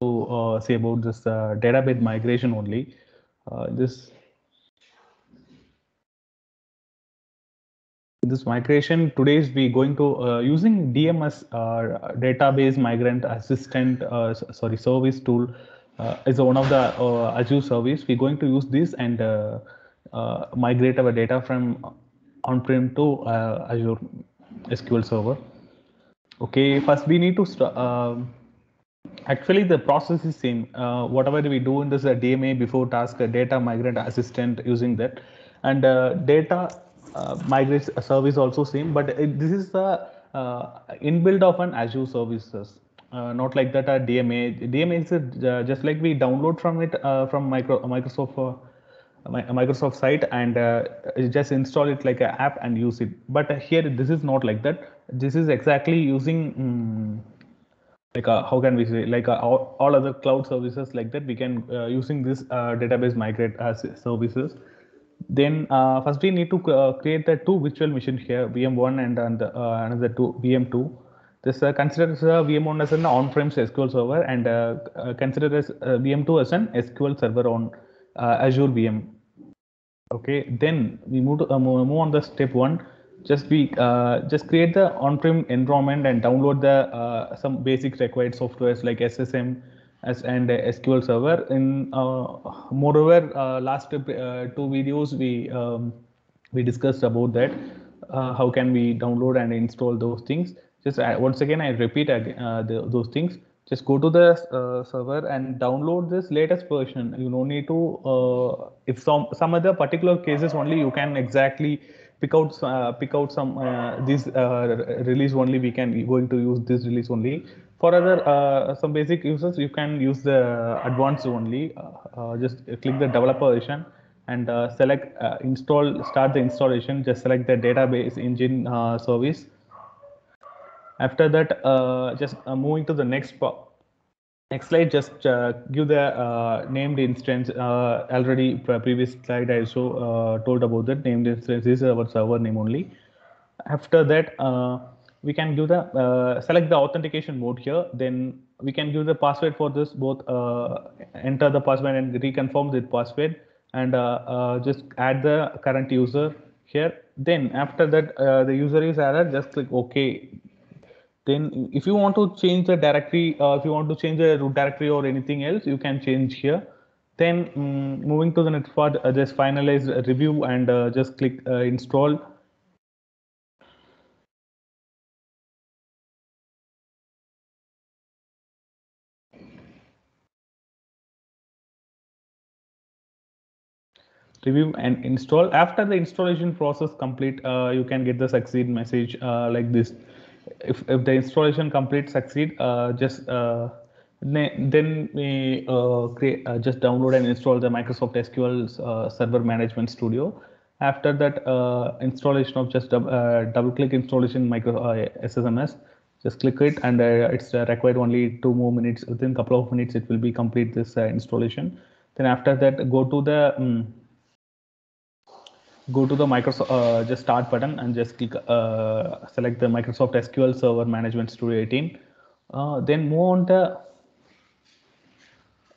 uh, say about this uh, database migration only. Uh, this this migration today's we going to uh, using DMS uh, database migrant assistant uh, sorry service tool is one of the Azure service. We're going to use this and migrate our data from on-prem to Azure SQL Server. Okay, first we need to actually the process is same. whatever we do in this DMA before task data migrant assistant using that and data uh, migrate service also same, but it, this is the uh, inbuild of an Azure services. Uh, not like that a DMA. DMA is uh, just like we download from it uh, from micro, Microsoft uh, Microsoft site and just install it like an app and use it. But here this is not like that. This is exactly using um, like how can we say like all, all, other cloud services like that we can using this database migrate as services. Then uh, first we need to uh, create the two virtual machine here VM1 and, and uh, another two VM2 this uh, considers uh, VM1 as an on-prem SQL server and uh, uh, consider as VM2 as an SQL server on Azure VM okay then we move to move on the step one just we just create the on-prem environment and download the some basic required softwares like SSM as and SQL Server. In uh, moreover, uh, last uh, two videos we um, we discussed about that. how can we download and install those things? Just once again, I repeat the, those things just go to the uh, server and download this latest version you don't need to uh, if some some other particular cases only you can exactly pick out uh, pick out some this release only we can going to use this release only for other uh, some basic users, you can use the advanced only. Uh, uh just click the developer edition and uh, select uh, install, start the installation. Just select the database engine service. After that, just moving to the next next slide. Just give the named instance. already previous slide I also told about that named instance is our server name only. After that we can give the uh, select the authentication mode here then we can give the password for this both uh, enter the password and reconfirm the password and uh, uh just add the current user here then after that uh, the user is added just click ok then if you want to change the directory uh, if you want to change the root directory or anything else you can change here. Then um, moving to the next part just finalize review and just click install. Review and install. After the installation process complete uh, you can get the succeed message uh, like this if, if the installation complete succeed uh, just uh, then we uh, create uh, just download and install the microsoft sql server management studio. After that installation of just double click installation micro ssms just click it and it's required only two more minutes. Within a couple of minutes it will be complete this installation. Then after that go to the um, go to the Microsoft uh, just start button and just click uh, select the Microsoft SQL Server Management Studio 18. Uh, then move on to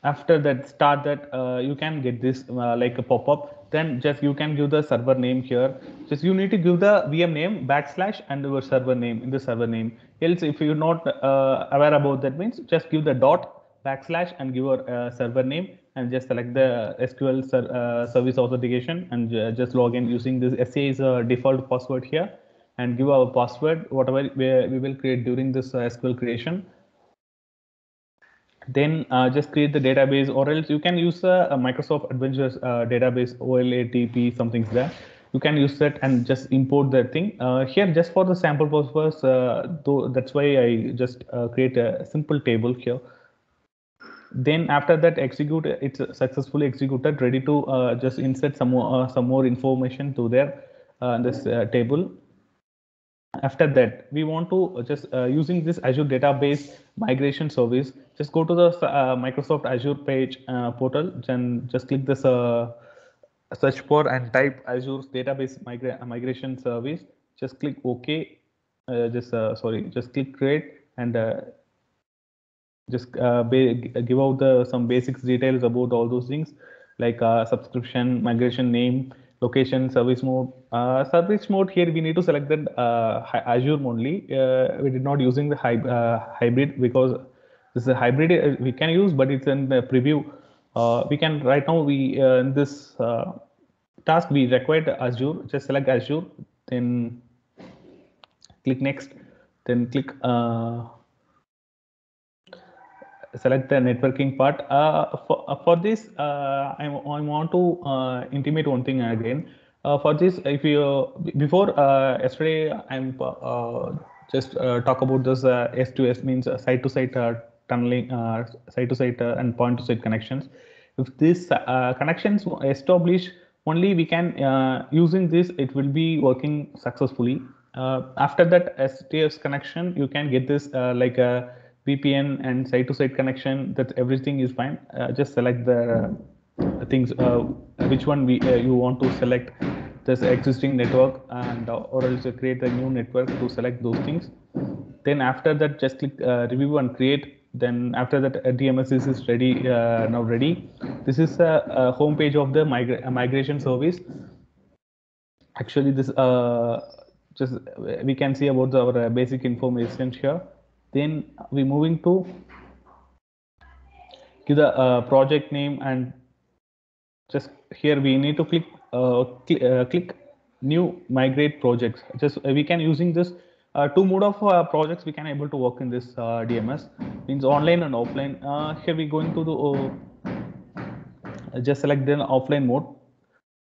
after that start that uh, you can get this uh, like a pop-up. Then just you can give the server name here. Just you need to give the vm name backslash and your server name in the server name. Else if you're not uh, aware about that means just give the dot backslash and give your server name and just select the SQL ser uh, service authentication and uh, just log in using this SA is a default password here and give our password whatever we, we will create during this uh, SQL creation. Then uh, just create the database or else you can use a Microsoft Adventures uh, database OLATP something's there. You can use that and just import that thing uh, here just for the sample purpose. though that's why I just create a simple table here then after that execute it's successfully executed ready to uh, just insert some more uh, some more information to there uh, this uh, table. After that we want to just uh, using this azure database migration service just go to the uh, microsoft azure page portal and just click this search for and type azure database migra migration service. Just click ok. Just sorry just click create and just uh, give out the some basics details about all those things like uh, subscription, migration name, location, service mode. Uh, service mode here we need to select that uh, Azure only. Uh, we did not using the hy uh, hybrid because this is a hybrid we can use, but it's in the preview. we can right now we in this task we required Azure. Just select Azure, then click next, then click select the networking part. Uh, for, uh, for this, uh, I, I want to uh, intimate one thing again. Uh, for this, if you before uh, yesterday, I'm uh, just uh, talk about this S2S means site-to-site tunneling, site-to-site and point-to-site connections. If this connections establish only we can using this, it will be working successfully. after that STS connection, you can get this like a VPN and site-to-site connection, that everything is fine. Uh, just select the uh, things, uh, which one we, uh, you want to select this existing network and uh, or else create a new network to select those things. Then after that, just click review and create. Then after that, DMS is ready now ready. This is a, a home page of the migra migration service. Actually, this just we can see about our basic information here then we moving to give the uh, project name and just here we need to click uh, cl uh, click new migrate projects. Just uh, we can using this uh, two mode of uh, projects we can able to work in this dms means online and offline. Here we going to the just select the offline mode.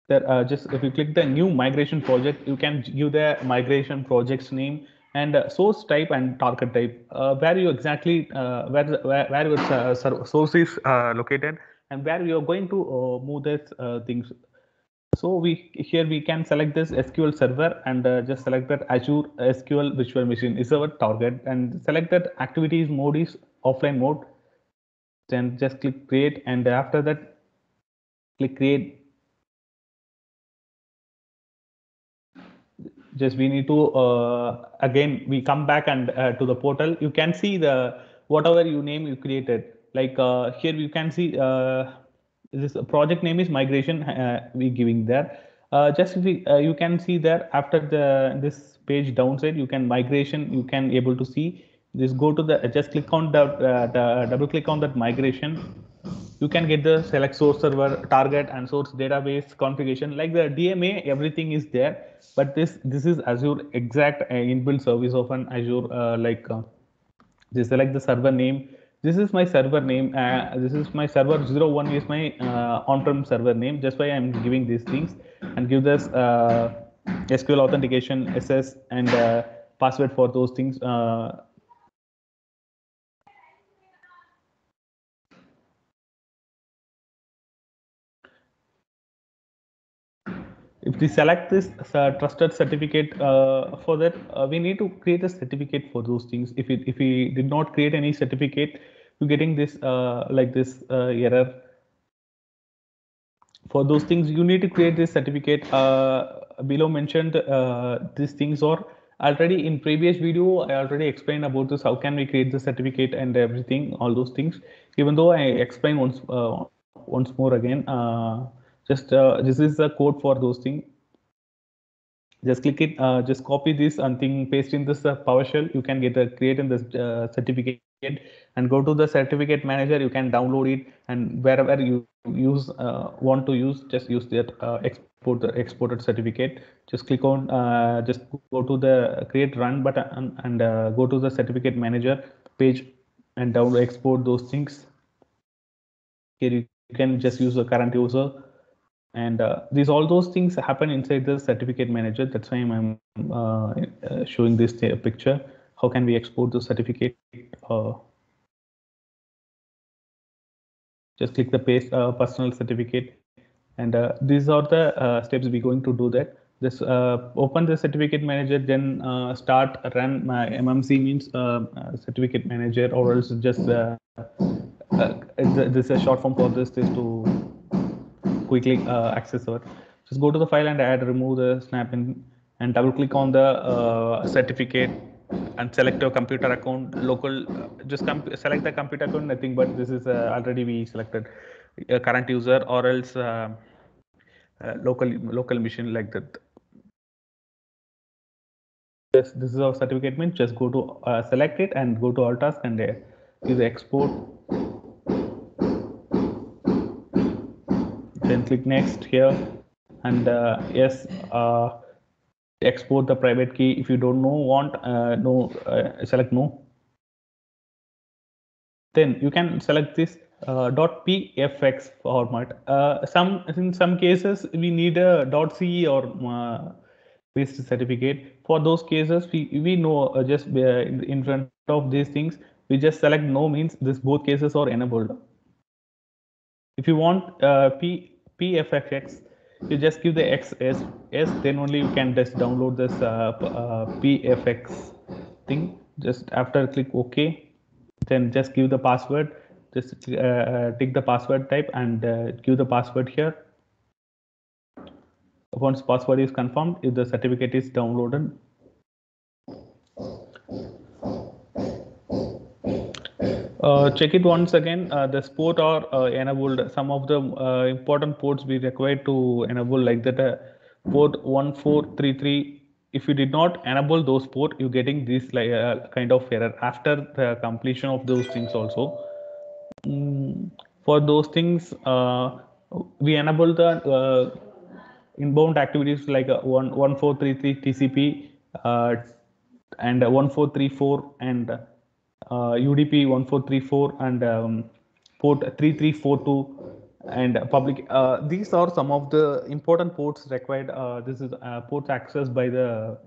There just if you click the new migration project you can give the migration project's name and uh, source type and target type uh, where you exactly uh, where, where where your uh, source is uh, located and where you are going to uh, move these things. So we here we can select this sql server and just select that azure sql virtual machine is our target and select that activities mode is offline mode. Then just click create and after that click create just we need to uh, again we come back and uh, to the portal. You can see the whatever you name you created. Like uh, here you can see uh, this project name is migration uh, we giving there. Uh, just we, you can see there after the this page downside you can migration you can able to see. Just go to the just click on the, the double click on that migration you can get the select source server target and source database configuration. Like the dma everything is there but this this is azure exact uh, inbuilt service of an azure uh, like uh, just select the server name. This is my server name uh, this is my server 01 is my uh, on-prem server name. Just why i'm giving these things and give this uh, sql authentication ss and password for those things if we select this uh, trusted certificate uh, for that uh, we need to create a certificate for those things. If it if we did not create any certificate you're getting this uh, like this uh, error. For those things you need to create this certificate. Uh, below mentioned these things are already in previous video. I already explained about this how can we create the certificate and everything all those things. Even though i explain once once more again just uh, this is the code for those things just click it uh, just copy this and thing paste in this uh, PowerShell. You can get a create in this uh, certificate and go to the certificate manager. You can download it and wherever you use uh, want to use just use that uh, export the exported certificate. Just click on uh, just go to the create run button and, and go to the certificate manager page and download export those things. Here you can just use the current user and uh, these all those things happen inside the certificate manager. That's why i'm uh, uh, showing this picture. How can we export the certificate uh, just click the paste uh, personal certificate. And uh, these are the steps we're going to do that. Just open the certificate manager then start run mmc means certificate manager or else just this is a short form for this is to quickly uh, access it. Just go to the file and add, remove the snap in, and double click on the uh, certificate and select your computer account local uh, just select the computer account nothing but this is uh, already we selected a current user or else uh, uh, local local machine like that this this is our certificate just go to uh, select it and go to all task and uh, use export then click next here. And uh, yes uh, export the private key. If you don't know want uh, no uh, select no. Then you can select this uh, .pfx format. Uh, some in some cases we need a .ce or uh, based certificate. For those cases we we know uh, just in, front of these things we just select no means this both cases are enabled. If you want p pfx you just give the x s s then only you can just download this uh, uh, pfx thing. Just after click ok then just give the password. Just uh, uh take the password type and uh, give the password here. Once password is confirmed if the certificate is downloaded Uh, check it once again. Uh, the port are uh, enabled. Some of the uh, important ports we required to enable like that. Uh, port 1433. If you did not enable those port, you're getting this like uh, kind of error after the completion of those things also. Mm, for those things, we enable the inbound activities like one 1433 TCP and 1434 and UDP uh, 1434 and um, port 3342 and public uh, these are some of the important ports required uh, this is uh, ports accessed by the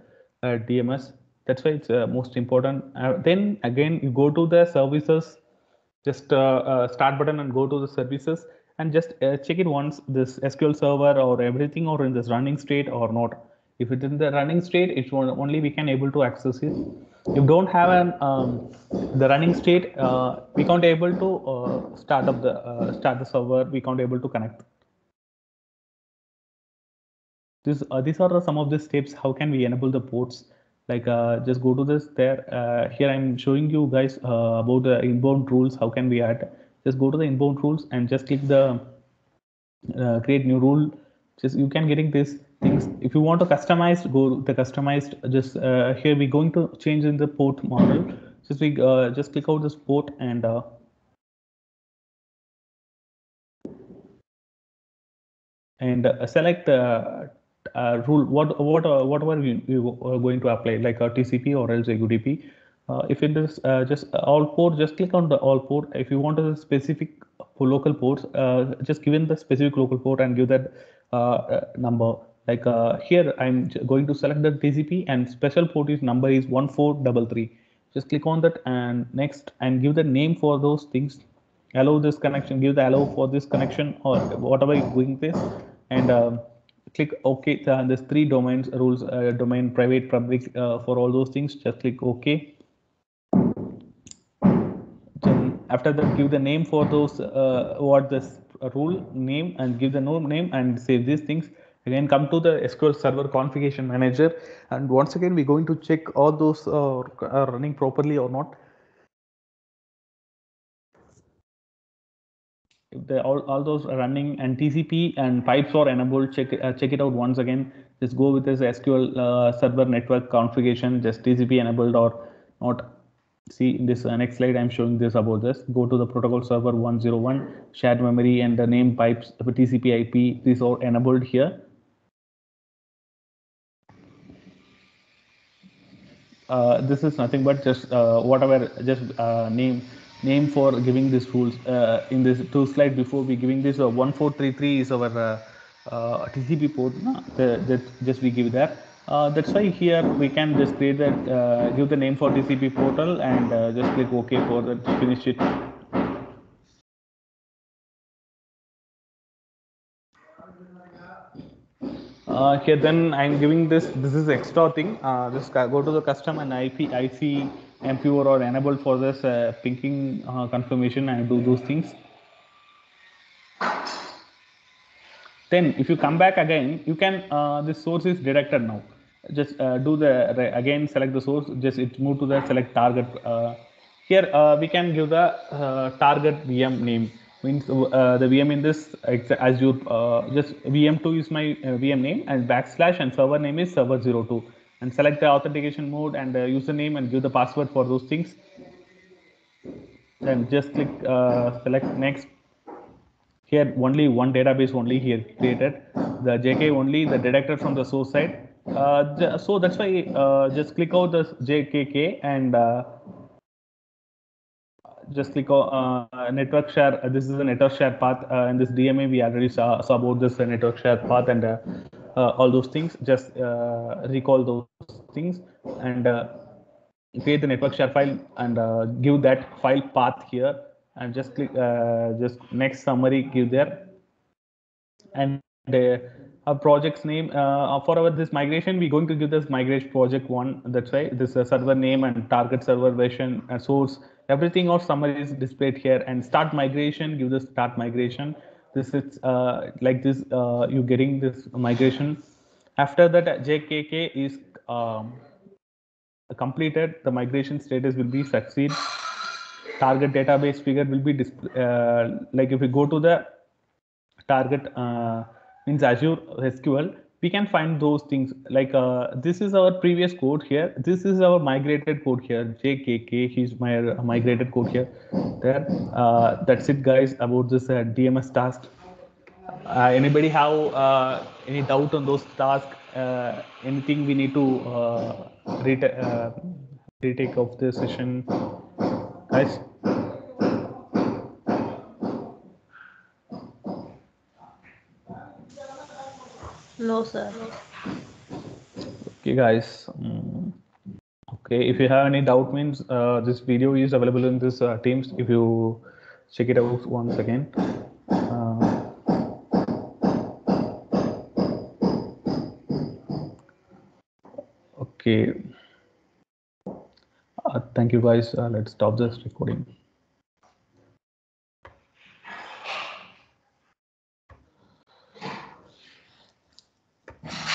uh, dms that's why it's uh, most important. Then again you go to the services just start button and go to the services and just check it once this sql server or everything or in this running state or not if it's in the running state it's only we can able to access it. If don't have an um, the running state uh, we can't able to uh, start up the uh, start the server. We can't able to connect. This uh, these are some of the steps. How can we enable the ports? Like uh, just go to this there. Uh, here i'm showing you guys about the inbound rules. How can we add? Just go to the inbound rules and just click the create new rule. Just you can getting this things if you want to customize go the customized just uh, here we're going to change in the port model just we uh, just click out this port and uh, and uh, select uh, uh, rule what what whatever you, you are going to apply like a TCP or else a UDP. if it is just all port, just click on the all port. If you want a specific local ports, just give in the specific local port and give that number like uh, here I'm going to select the TCP and special port is number is 1433. Just click on that and next and give the name for those things. Allow this connection, give the allow for this connection or whatever you're doing this and uh, click OK. There's three domains rules, uh, domain, private, public uh, for all those things. Just click OK. Then after that, give the name for those uh, what this rule name and give the name and save these things Again, come to the SQL Server Configuration Manager. And once again, we're going to check all those uh, are running properly or not. If they all, all those are running and TCP and pipes are enabled, check, uh, check it out once again. Just go with this SQL uh, Server Network configuration, just TCP enabled or not. See in this uh, next slide, I'm showing this about this. Go to the protocol server 101, shared memory and the name pipes, TCP IP, these are enabled here uh, this is nothing but just uh, whatever just uh, name name for giving these rules uh, in this two slide before we giving this uh, 1433 is our uh, TCP port no? the, that just we give that that's why here we can just create that give the name for TCP portal and just click OK for that finish it uh, here then I'm giving this this is extra thing. Uh, just go to the custom and IP IC impure or enabled for this uh, pinking uh, confirmation and do those things. Then if you come back again you can uh, this source is detected now. Just uh, do the again select the source. Just it move to the select target uh, here uh, we can give the target VM name means uh, the VM in this Azure just VM2 is my VM name and backslash and server name is server02 and select the authentication mode and the username and give the password for those things. Then just click select next. Here only one database only here created. The jk only the detected from the source side. Uh, so that's why uh, just click out the jkk and uh, just click on uh, network share. Uh, this is a network share path. Uh, in this DMA, we already saw, saw about this uh, network share path and uh, uh, all those things. Just recall those things and create the network share file and give that file path here. And just click, just next summary, give there. And a project's name uh, for our this migration we're going to give this migration project one that's why this uh, server name and target server version and source everything of summary is displayed here and start migration give the start migration. This is uh, like this uh, you getting this migration. After that jkk is um, completed. The migration status will be succeed. Target database figure will be uh, like if we go to the target uh, means azure sql we can find those things. Like uh, this is our previous code here. This is our migrated code here. Jkk he's my uh, migrated code here. There uh, that's it guys about this uh, dms task. Uh, anybody have uh, any doubt on those tasks anything we need to retake retake of the session? Guys No, sir. Okay, guys. Um, okay, if you have any doubt, means uh, this video is available in this uh, Teams. If you check it out once again. Uh, okay. Uh, thank you, guys. Uh, let's stop this recording.